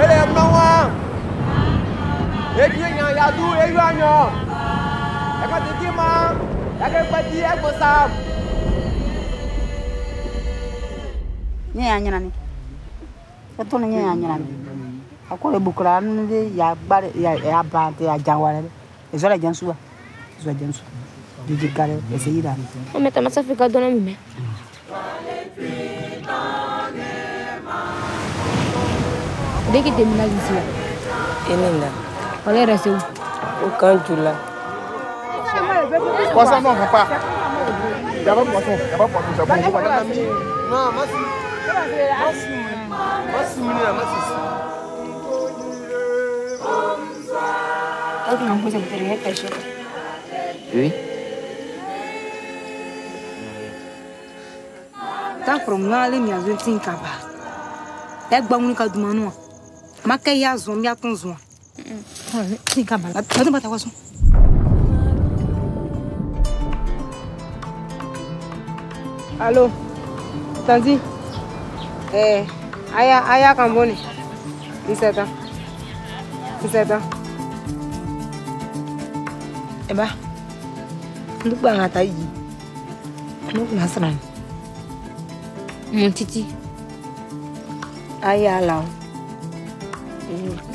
ele mnɔŋɔ edie nya yadu eyu anyɔ ɛkɔ titi ma yake kpɛti ɛgbo sam. Nye ya nyina ni ɛtɔ ni nye ya nyina ni akɔ ebukura nu de ya gba de ya ya ban te ya jan wa de ezɔ de jɛnsu wa ezɔ de jɛnsu didi ka de ese yi da ni. ɛmɛ tamasɛfi ka dɔn ne mi mɛ. Mime. Deki terminal ici là. Eninda, On est resté où o kan jula. Poisson non, papa. Il y a pas poisson. Il y a pas poisson. C'est bon. Non, mini na masi. Aku nggak bisa berteriak kayak siapa. Oui. Ta from na le mi azo tin ka ba. E gba mu ni maka ya zo mya tun zuwa kin ka bala. Ta ba ta wasu alo tanzi. Eh aya aya kan bone iseta iseta eba ndugba ngata yi ndugba nasran mun titi aya lawo Ooh.